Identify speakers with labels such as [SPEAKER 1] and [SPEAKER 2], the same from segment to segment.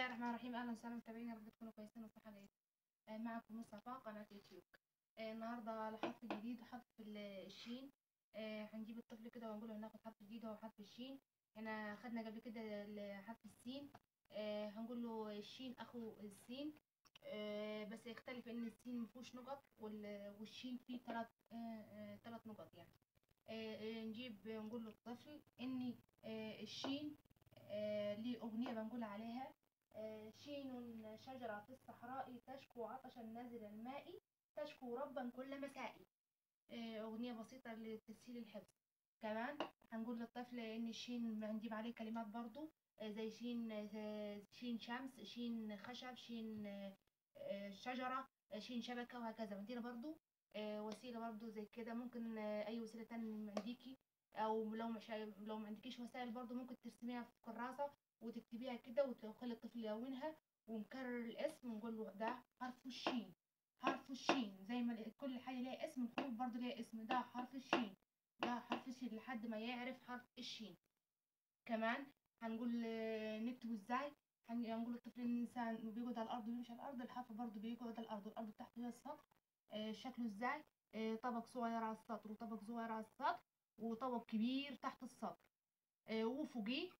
[SPEAKER 1] الله الرحمن الرحيم. أهلا وسهلا متابعينا رب تكونوا كويسين جيدة آه، معكم مصطفى قناة يوتيوب. آه، النهاردة على حرف جديد حرف ال- الشين. آه، هنجيب الطفل كده ونقول له هناخد حرف جديد هو حرف الشين. إحنا خدنا قبل كده حرف السين. آه، هنقول له الشين أخو السين. بس يختلف إن السين مفيهوش نقط وال- والشين فيه ثلاث ثلاث نقط يعني. نجيب نقول للطفل ان الشين ليه أغنية بنقول عليها. شين شجرة في الصحراء تشكو عطشا نازل الماء تشكو ربا كل مساء. آه، أغنية بسيطة لتسهيل الحفظ. كمان هنقول للطفل إن الشين هنجيب عليه كلمات برضو آه، زي شين آه، شين شمس شين خشب شين شجرة شين شبكة وهكذا. عندنا برضو وسيلة برضو زي كده. ممكن أي وسيلة تانية من أو لو مش لو ما عندكيش وسائل برضو ممكن ترسميها في كراسة. وتكتبيها كده وتخلي الطفل يلونها ونكرر الاسم ونقول له ده حرف الشين حرف الشين زي ما كل حاجة ليها اسم الحروف برضو ليها اسم ده حرف الشين ده حرف الشين لحد ما يعرف حرف الشين. كمان هنقول آه، نكتبه إزاي؟ هن- هنقول للطفل ان الإنسان بيقعد على الأرض ويمشي على الأرض الحرف برضو بيقعد على الأرض والارض تحته هي السطر آه، شكله إزاي؟ آه، طبق صغير على السطر وطبق صغير على السطر وطبق كبير تحت السطر وفوقيه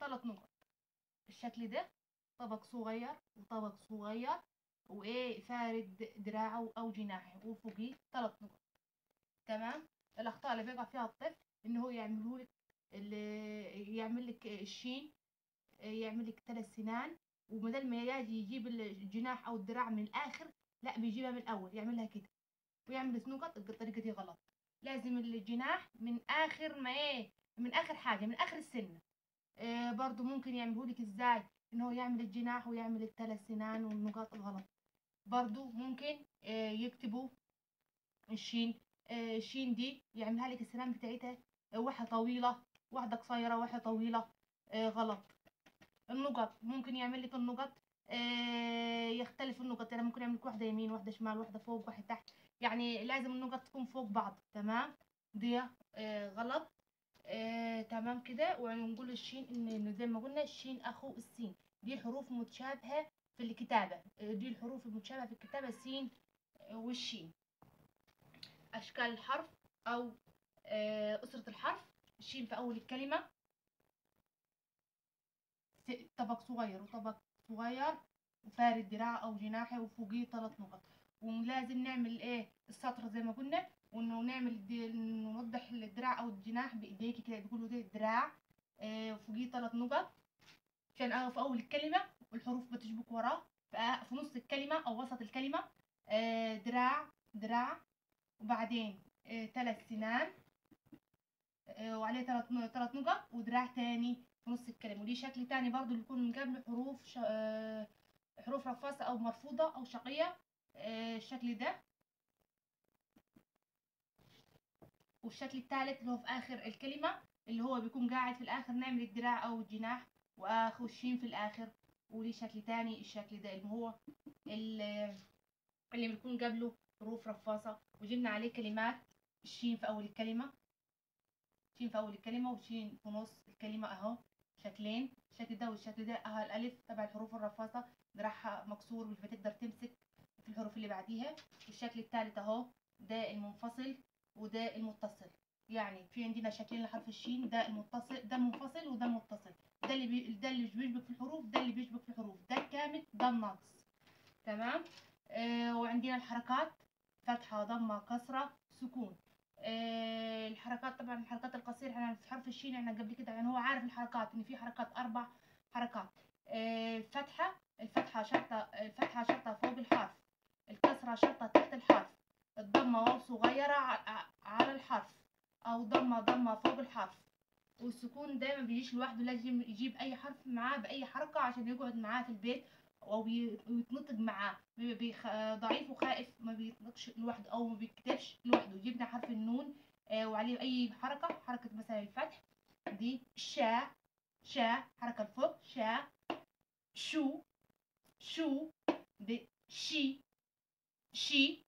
[SPEAKER 1] ثلاث نقط. الشكل ده طبق صغير وطبق صغير وايه فارد دراعه أو جناحه وفوقيه ثلاث نقط. تمام؟ الأخطاء اللي بيقع فيها الطفل إن هو يعمله لك يعمل لك الشين يعمل لك ثلاث سنان وبدل ما يجي يجيب الجناح أو الدراع من الآخر لا بيجيبها من الأول يعملها كده. ويعمل نقط الطريقة دي غلط. لازم الجناح من آخر ما إيه من آخر حاجة من آخر السنة آه برضو ممكن يعمله لك إزاي؟ إن هو يعمل الجناح ويعمل الثلاث سنان والنقاط الغلط. برضو ممكن آه يكتبوا الشين آه الشين دي يعملها لك السنان بتاعتها واحدة طويلة واحدة قصيرة واحدة طويلة غلط. النقط ممكن يعمل لك النقط يختلف النقط. يعني ممكن يعمل لك واحدة يمين واحدة شمال واحدة فوق واحدة تحت. يعني لازم النقط تكون فوق بعض تمام؟ دي غلط. آه تمام كده. ونقول الشين ان زي ما قلنا الشين أخو السين. دي حروف متشابهة في الكتابة. آه، دي الحروف المتشابهة في الكتابة السين آه، والشين. أشكال الحرف آه، أسرة الحرف. الشين في أول الكلمة. س- طبق صغير وطبق صغير وفارد دراع أو جناحه وفوقيه ثلاث نقط. ولازم نعمل إيه؟ السطر زي ما قلنا. وإنه نعمل نوضح الدراع أو الجناح بإيديكي كده بيقولوا ده دراع آه، وفوقيه ثلاث نقط. عشان في أول الكلمة والحروف بتشبك وراه في نص الكلمة أو وسط الكلمة آه، دراع دراع. وبعدين ثلاث سنان آه، وعليه ثلاث ثلاث نقط ودراع تاني في نص الكلمة. ودي شكل تاني برضو اللي بيكون من قبل حروف ش... آه، حروف رفاصة أو مرفوضة أو شقية آه، الشكل ده. والشكل الثالث اللي هو في آخر الكلمة اللي هو بيكون قاعد في الآخر نعمل الدراع أو الجناح وآخر الشين في الآخر وليه شكل تاني الشكل ده اللي هو ال- اللي بيكون قبله حروف رفاصة. وجبنا عليه كلمات الشين في أول الكلمة شين في أول الكلمة وشين في نص الكلمة أهو شكلين الشكل ده والشكل ده أهو الألف تبع الحروف الرفاصة دراعها مكسور مش بتقدر تمسك في الحروف اللي بعديها. والشكل الثالث أهو ده المنفصل وده المتصل. يعني في عندنا شكلين لحرف الشين ده المتصل ده المنفصل وده المتصل ده اللي بي... ده اللي بيشبك في الحروف ده اللي بيشبك في الحروف. ده الكامل ده الناقص تمام؟ آه وعندنا الحركات. فتحة ضمة كسرة سكون. آه الحركات طبعا الحركات القصيرة إحنا في حرف الشين إحنا قبل كده يعني هو عارف الحركات إن في حركات أربع حركات. آه الفتحة الفتحة شرطة الفتحة شرطة فوق الحرف. الكسرة شرطة تحت الحرف. الضمة واو صغيرة على الحرف أو ضمة ضمة فوق الحرف. والسكون ده ما بيجيش لوحده لازم يجيب أي حرف معاه بأي حركة عشان يقعد معاه في البيت أو بي- ويتنطق معاه. بيبقى. ضعيف وخائف ما بيطلقش لوحده أو ما بيكتبش لوحده. جبنا حرف النون آه وعليه أي حركة حركة مثلا الفتح دي شا شا حركة لفوق شا شو شو دي شي شي.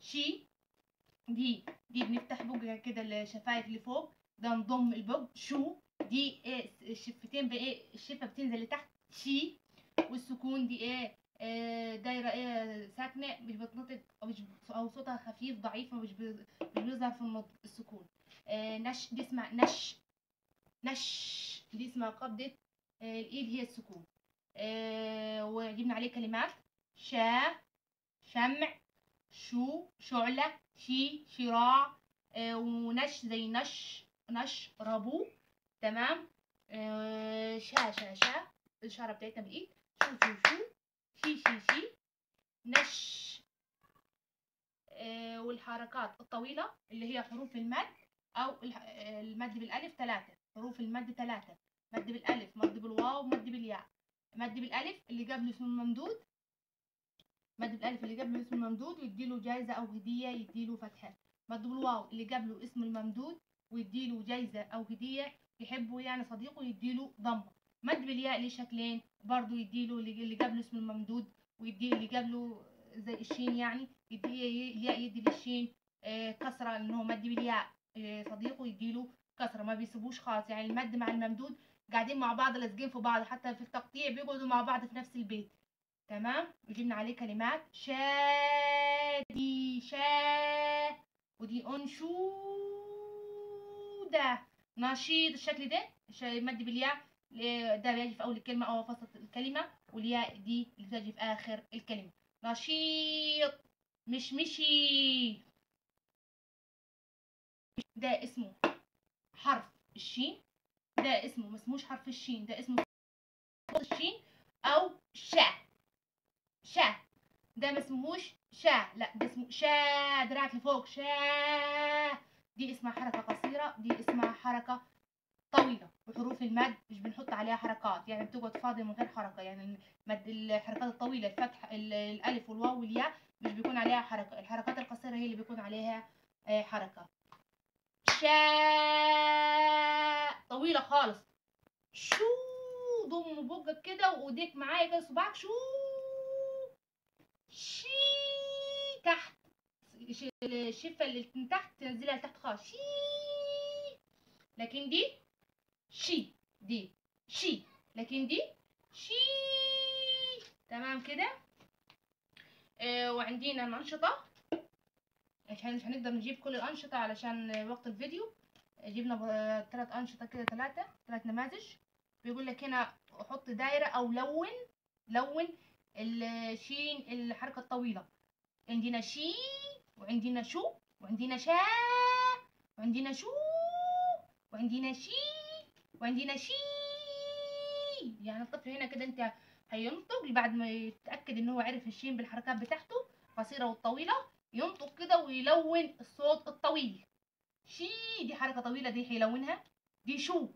[SPEAKER 1] شي دي دي بنفتح بقى كده الشفايف اللي فوق ده نضم البق شو دي إيه الشفتين بإيه الشفة بتنزل لتحت شي والسكون دي إيه آه، دايرة إيه ساكنة مش بتنطق أو مش أو صوتها خفيف ضعيف مش بي- مش بيظهر في السكون. آه، نش دي اسمها نش نش دي اسمها قبضة آه، الإيد هي السكون. آه، وجبنا عليه كلمات شا شمع شو؟ شعلة شي شراع آه، ونش زي نش نش ربو. تمام؟ آه، شا شا شا. الإشارة بتاعتنا بالإيد شو شو شو؟ شي شي شي. نش. آه، والحركات الطويلة اللي هي حروف المد أو آه، المد بالألف ثلاثة. حروف المد ثلاثة. مد بالألف مد بالواو مد بالياء. مد بالألف اللي قبله اسم الممدود مد بالألف اللي قبله اسم الممدود ويديله جايزة أو هدية يديله فتحة. مد بالواو اللي قبله اسم الممدود ويديله جايزة أو هدية يحبه يعني صديقه يديله ضمة. مد بالياء ليه شكلين برضو يديله اللي اللي قبله اسم الممدود ويدي اللي قبله زي الشين يعني يدي الياء يدي للشين آه، كسرة انه مد بالياء آه، صديقه يديله كسرة ما بيسيبوش خالص. يعني المد مع الممدود قاعدين مع بعض لازقين في بعض حتى في التقطيع بيقعدوا مع بعض في نفس البيت. تمام؟ وجبنا عليه كلمات شادي شا ودي أنشودة نشيط الشكل ده مد بالياء ده بيجي في أول الكلمة أو وسط الكلمة والياء دي اللي بتجي في آخر الكلمة. نشيط مش مشي. ده اسمه حرف الشين. ده اسمه ما اسموش حرف الشين ده اسمه الشين أو شا شا ده ما اسمهوش شا لا ده اسمه شا دراعك لفوق. شا دي اسمها حركة قصيرة. دي اسمها حركة طويلة. وحروف المد مش بنحط عليها حركات. يعني بتقعد فاضية من غير حركة. يعني المد الحركات الطويلة الفتح ال- الألف والواو والياء مش بيكون عليها حركة. الحركات القصيرة هي اللي بيكون عليها آه، حركة. شا طويلة خالص. شو ضم بقك كده وإيديك معايا كده صباعك. شو. شي تحت الشفة اللي من تحت تنزلها لتحت خالص شي. لكن دي شي دي شي. لكن دي شي. تمام كده؟ آه وعندنا الأنشطة. عشان مش هنقدر نجيب كل الأنشطة علشان وقت الفيديو. جبنا تلات أنشطة كده تلاتة تلات نماذج. بيقول لك هنا حط دايرة أو لون لون الشين الحركة الطويلة. عندنا شي وعندنا شو وعندنا شا وعندنا شو وعندنا شي وعندنا شي. يعني الطفل هنا كده انت هينطق بعد ما يتأكد إن هو عرف الشين بالحركات بتاعته القصيرة والطويلة ينطق كده ويلون الصوت الطويل. شي دي حركة طويلة دي هيلونها. دي شو.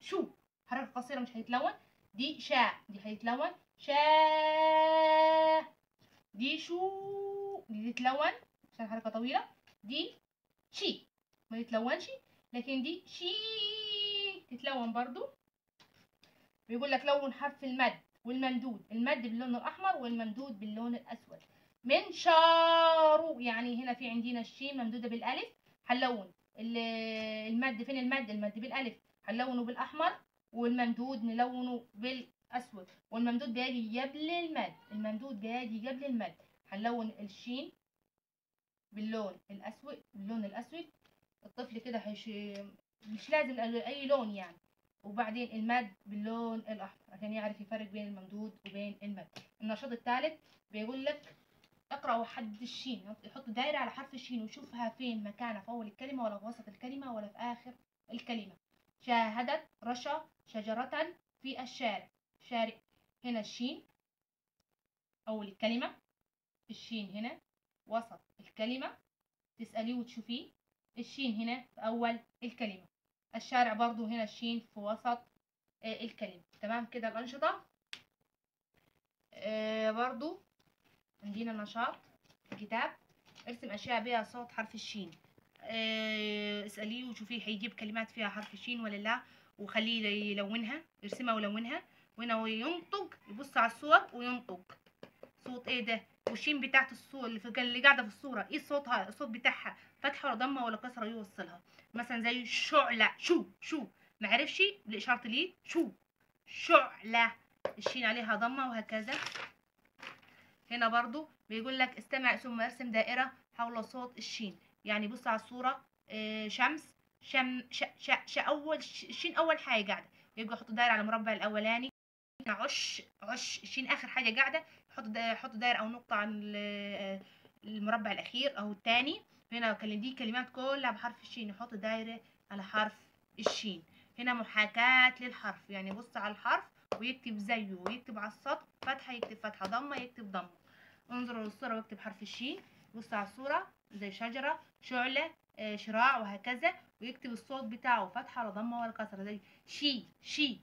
[SPEAKER 1] شو. حركة قصيرة مش هيتلون. دي شا دي هيتلون شا دي شو دي تتلون عشان حركة طويلة دي شي. ما يتلونش لكن دي شي. تتلون برضو. بيقول لك لون حرف المد والممدود المد باللون الأحمر والممدود باللون الأسود. من شارو يعني هنا في عندنا الشين ممدودة بالألف هنلون ال- المد فين المد؟ المد بالألف هنلونه بالأحمر. والممدود نلونه بالأسود. والممدود بيجي قبل المد. الممدود بيجي قبل المد. هنلون الشين باللون الأسود باللون الأسود. الطفل كده هيش مش لازم أي لون يعني. وبعدين المد باللون الأحمر عشان يعرف يفرق بين الممدود وبين المد. النشاط الثالث بيقول لك اقرأ وحدد الشين. يحط دايرة على حرف الشين وشوفها فين مكانها في أول الكلمة ولا في وسط الكلمة ولا في آخر الكلمة. شاهدت رشا شجرة في الشارع. شارع هنا الشين أول الكلمة. الشين هنا وسط الكلمة. تسأليه وتشوفيه الشين هنا في أول الكلمة. الشارع برضو هنا الشين في وسط آه، الكلمة. تمام كده الأنشطة؟ آه، برضو عندنا نشاط كتاب. ارسم أشياء بها صوت حرف الشين. اسأليه وشوفيه هيجيب كلمات فيها حرف الشين ولا لا وخليه يلونها يرسمها ويلونها وهنا ينطق يبص على الصور وينطق. صوت إيه ده؟ والشين بتاعت الصورة اللي, قاعدة في الصورة إيه صوتها؟ الصوت بتاعها فتحة ولا ضمة ولا كسرة يوصلها. مثلا زي شعلة شو شو. معرفش بإشارة اليد شو. شعلة. الشين عليها ضمة وهكذا. هنا برضو بيقول لك استمع ثم ارسم دائرة حول صوت الشين. يعني بص على الصورة آه، شمس شم ش ش ش أول ش- الشين أول حاجة قاعدة. يبقى حط دايرة على المربع الأولاني عش عش الشين آخر حاجة قاعدة. حط حط دايرة أو نقطة عن ال- المربع الأخير أو الثاني هنا دي كلمات كلها بحرف الشين. يحط دايرة على حرف الشين. هنا محاكاة للحرف. يعني بص على الحرف ويكتب زيه ويكتب على السطر فتحة يكتب فتحة ضمة يكتب ضمة. انظروا للصورة واكتب حرف الشين. بص على الصورة. زي شجرة شعلة آه، شراع وهكذا ويكتب الصوت بتاعه فتحة ولا ضمة ولا كسرة زي شي شي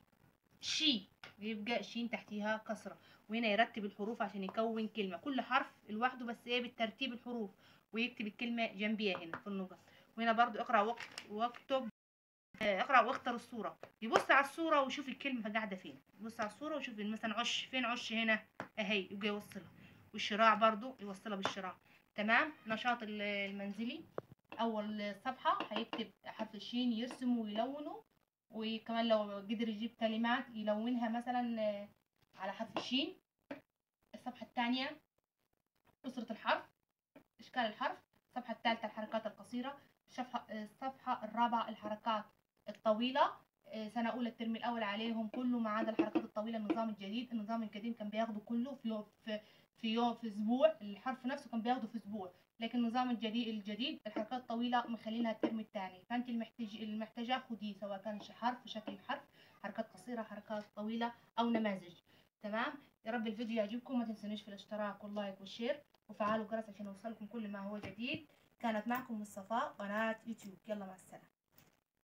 [SPEAKER 1] شي يبقى شين تحتيها كسرة وهنا يرتب الحروف عشان يكون كلمة كل حرف لوحده بس إيه بالترتيب الحروف ويكتب الكلمة جنبيها هنا في النقط. وهنا برضو اقرأ واكتب آه، اقرأ واختر الصورة. يبص على الصورة ويشوف الكلمة قاعدة فين. يبص على الصورة ويشوف مثلا عش فين عش هنا؟ أهي يبقى يوصلها. والشراع برضو يوصلها بالشراع. تمام؟ نشاط ال- المنزلي. أول صفحة هيكتب حرف الشين يرسمه ويلونه وكمان لو قدر يجيب كلمات يلونها مثلا آه، على حرف الشين. الصفحة الثانية أسرة الحرف إشكال الحرف. الصفحة الثالثة الحركات القصيرة. الصفحة الصفحة الرابعة الحركات الطويلة. آه، سنة أولى الترم الأول عليهم كله ما عدا الحركات الطويلة النظام الجديد. النظام القديم كان بياخده كله في في, يوم في أسبوع الحرف نفسه كان بياخده في أسبوع. لكن النظام الجديد الجديد الحركات الطويلة مخلينها ال term الثاني. فأنت المحتاج المحتاجة خديه سواء كان حرف شكل حرف حركات قصيرة حركات طويلة أو نماذج. تمام؟ يا رب الفيديو يعجبكم. ما تنسونيش في الاشتراك وال like وال share وفعلوا الجرس عشان يوصلكم كل ما هو جديد. كانت معكم مصطفى قناة يوتيوب. يلا مع السلامة.